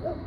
Look!